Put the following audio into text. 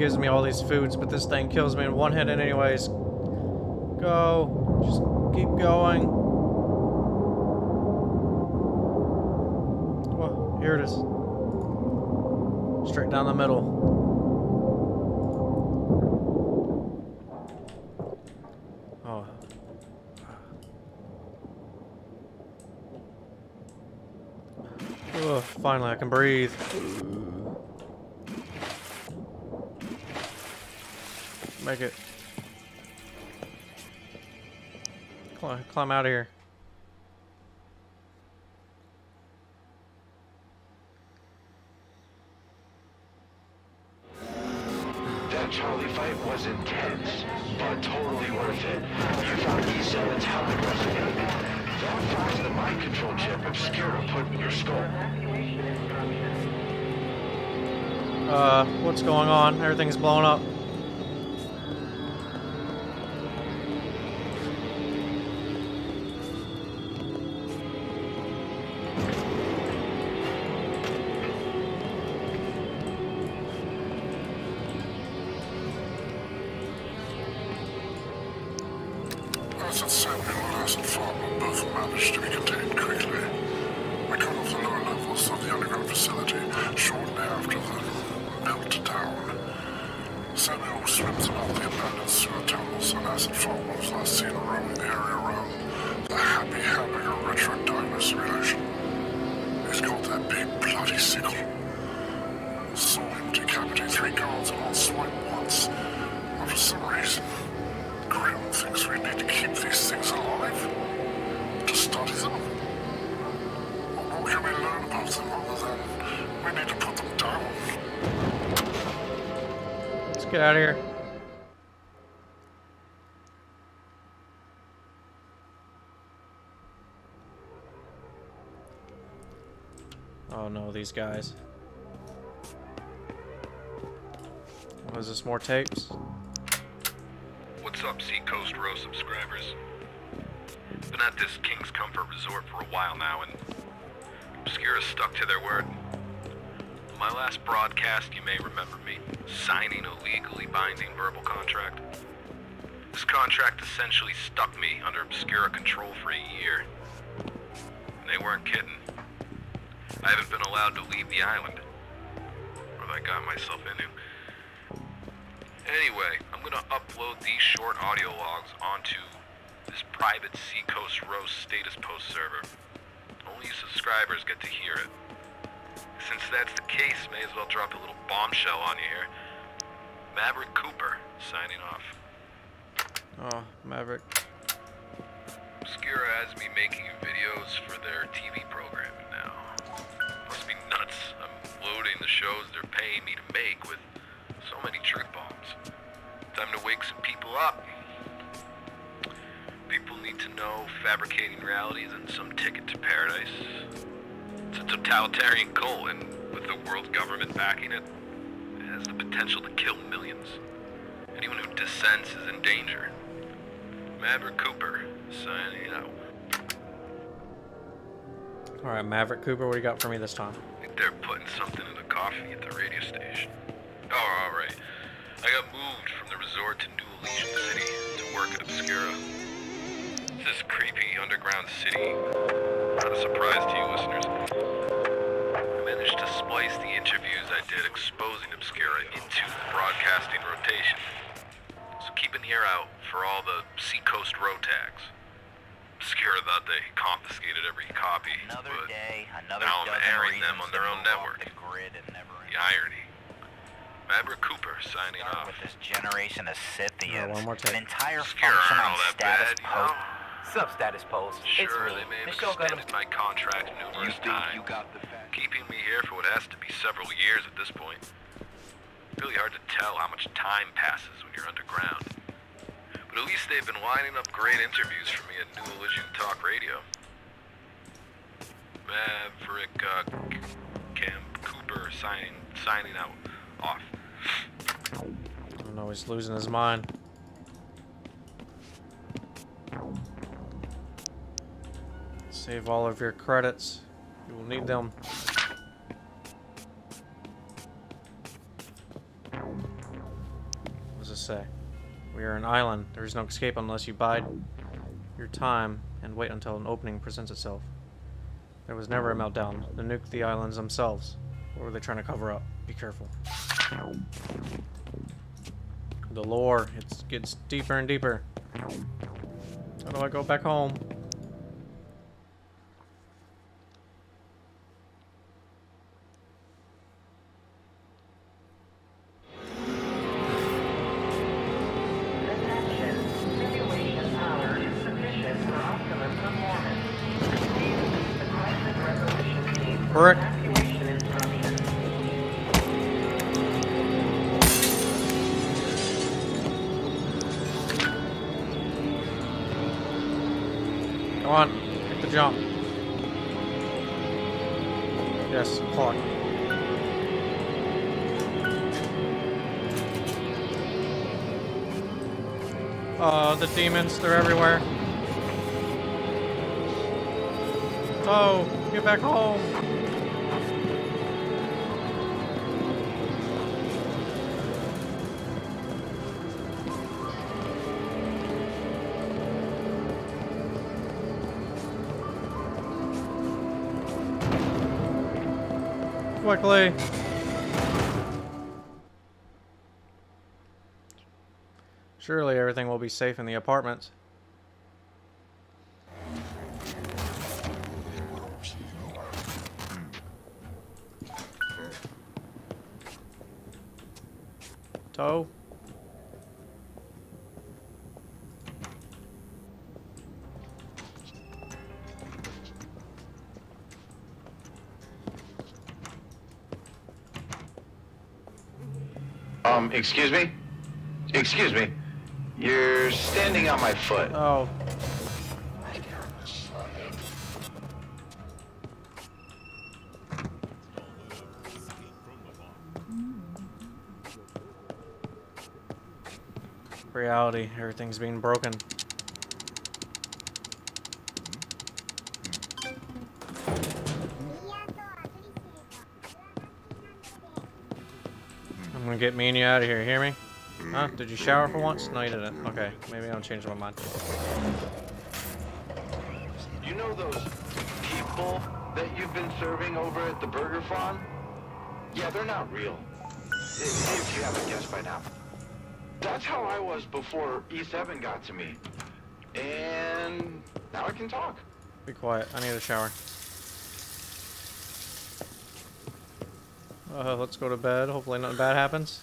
gives me all these foods, but this thing kills me in one hit anyways. Go. Just keep going. Well, here it is. Straight down the middle. Oh. Ugh, finally I can breathe. Make it. Climb, climb out of here. That Charlie fight was intense, but totally worth it. You found E7's helmet resonated. That finds the mind control chip Obscura put in your skull. Uh, what's going on? Everything's blowing up. And Acid Farmer both managed to be contained get out of here. Oh no, these guys. What is this, more tapes? What's up, Seacoast Roast subscribers? Been at this King's Comfort Resort for a while now, and Obscura stuck to their word. My last broadcast, you may remember me signing a legally binding verbal contract. This contract essentially stuck me under Obscura control for a year. And they weren't kidding. I haven't been allowed to leave the island. What I got myself into. Anyway, I'm gonna upload these short audio logs onto this private Seacoast Roast status post server. Only subscribers get to hear it. Since that's the case, may as well drop a little bombshell on you here. Maverick Cooper, signing off. Oh, Maverick. Obscura has me making videos for their TV programming now. Must be nuts. I'm loading the shows they're paying me to make with so many truth bombs. Time to wake some people up. People need to know fabricating reality isn't some ticket to paradise. It's a totalitarian cult, and with the world government backing it, it has the potential to kill millions. Anyone who dissents is in danger. Maverick Cooper, signing out. Alright, Maverick Cooper, what do you got for me this time? I think they're putting something in the coffee at the radio station. Oh, alright. I got moved from the resort to New Elysian City to work at Obscura. This creepy underground city. Not a surprise to you listeners. I managed to splice the interviews I did exposing Obscura into the broadcasting rotation. So keep an ear out for all the Seacoast roast tags. Obscura thought they confiscated every copy, Another but day, another now I'm airing them on their own network. The grid and never the irony. Maverick Cooper signing off. with this generation of Scythians. one more. An entire Obscura function on status bad, you know? Post. Sub status post. Sure, it's they me, may have the Shogun. extended my contract numerous times, keeping me here for what has to be several years at this point. Really hard to tell how much time passes when you're underground. But at least they've been lining up great interviews for me at New Elysian Talk Radio. Maverick, uh, Cam Cooper signing signing out. Off. I don't know, he's losing his mind. Save all of your credits. You will need them. to say. We are an island. There is no escape unless you bide your time and wait until an opening presents itself. There was never a meltdown. They nuked the islands themselves. What were they trying to cover up? Be careful. The lore, it gets deeper and deeper. How do I go back home? Brick. Come on, make the jump. Yes, clock. Oh, uh, the demons, they're everywhere. Oh, get back home. Quickly. Surely everything will be safe in the apartments. Toe? Excuse me? Excuse me. You're standing on my foot. Oh. Reality, everything's being broken. Get me and you out of here, hear me? Mm. Huh? Did you shower for once? No, you didn't. Okay, maybe I'll change my mind. You know those people that you've been serving over at the Burger Farm? Yeah, they're not real. If you haven't guessed by now. That's how I was before E7 got to me. And now I can talk. Be quiet. I need a shower. Uh, let's go to bed. Hopefully nothing bad happens.